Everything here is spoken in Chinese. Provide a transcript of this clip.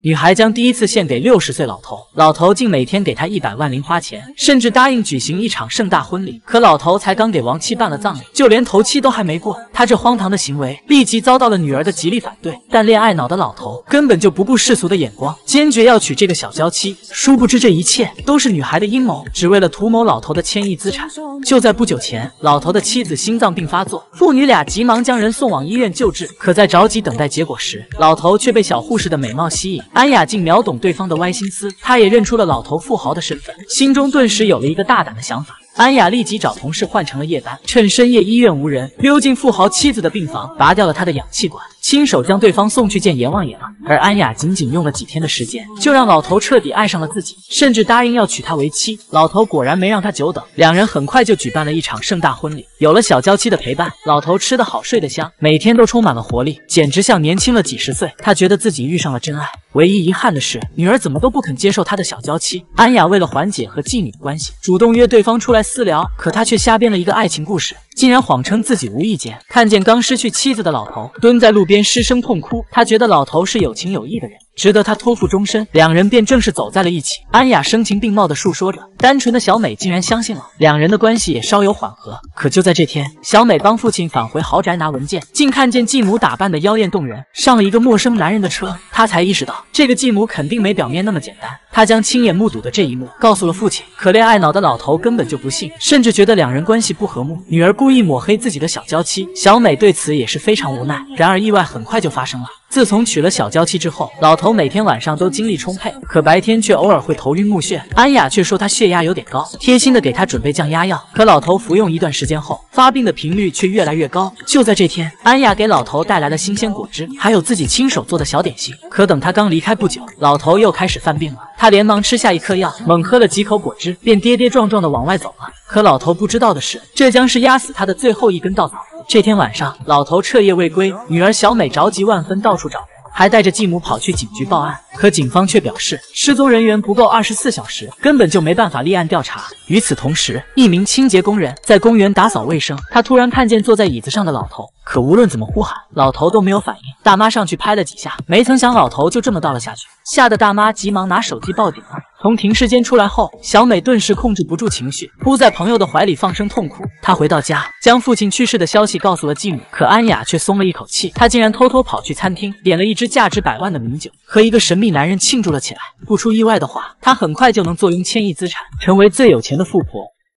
女孩将第一次献给六十岁老头，老头竟每天给她一百万零花钱，甚至答应举行一场盛大婚礼。可老头才刚给亡妻办了葬礼，就连头七都还没过，他这荒唐的行为立即遭到了女儿的极力反对。但恋爱脑的老头根本就不顾世俗的眼光，坚决要娶这个小娇妻。殊不知这一切都是女孩的阴谋，只为了图谋老头的千亿资产。就在不久前，老头的妻子心脏病发作，父女俩急忙将人送往医院救治。可在着急等待结果时，老头却被小护士的美貌吸引。安雅竟秒懂对方的歪心思，她也认出了老头富豪的身份，心中顿时有了一个大胆的想法。安雅立即找同事换成了夜班，趁深夜医院无人，溜进富豪妻子的病房，拔掉了他的氧气管，亲手将对方送去见阎王爷了。而安雅仅仅用了几天的时间，就让老头彻底爱上了自己，甚至答应要娶她为妻。老头果然没让她久等，两人很快就举办了一场盛大婚礼。有了小娇妻的陪伴，老头吃得好，睡得香，每天都充满了活力，简直像年轻了几十岁。他觉得自己遇上了真爱。唯一遗憾的是，女儿怎么都不肯接受他的小娇妻。安雅为了缓解和妓女的关系，主动约对方出来私聊，可他却瞎编了一个爱情故事。竟然谎称自己无意间看见刚失去妻子的老头蹲在路边失声痛哭，他觉得老头是有情有义的人，值得他托付终身。两人便正式走在了一起。安雅声情并茂的述说着，单纯的小美竟然相信了，两人的关系也稍有缓和。可就在这天，小美帮父亲返回豪宅拿文件，竟看见继母打扮的妖艳动人，上了一个陌生男人的车，她才意识到这个继母肯定没表面那么简单。她将亲眼目睹的这一幕告诉了父亲，可恋爱脑的老头根本就不信，甚至觉得两人关系不和睦。女儿故意抹黑自己的小娇妻，小美对此也是非常无奈。然而意外很快就发生了。自从娶了小娇妻之后，老头每天晚上都精力充沛，可白天却偶尔会头晕目眩。安雅却说他血压有点高，贴心的给他准备降压药。可老头服用一段时间后，发病的频率却越来越高。就在这天，安雅给老头带来了新鲜果汁，还有自己亲手做的小点心。可等他刚离开不久，老头又开始犯病了。他连忙吃下一颗药，猛喝了几口果汁，便跌跌撞撞的往外走了。可老头不知道的是，这将是压死他的最后一根稻草。这天晚上，老头彻夜未归，女儿小美着急万分，到处找人，还带着继母跑去警局报案。可警方却表示，失踪人员不够二十四小时，根本就没办法立案调查。与此同时，一名清洁工人在公园打扫卫生，他突然看见坐在椅子上的老头，可无论怎么呼喊，老头都没有反应。大妈上去拍了几下，没曾想老头就这么倒了下去，吓得大妈急忙拿手机报警了。从停尸间出来后，小美顿时控制不住情绪，扑在朋友的怀里放声痛哭。她回到家，将父亲去世的消息告诉了继母，可安雅却松了一口气，她竟然偷偷跑去餐厅，点了一支价值百万的名酒，和一个神秘男人庆祝了起来。不出意外的话，她很快就能坐拥千亿资产，成为最有钱的富婆。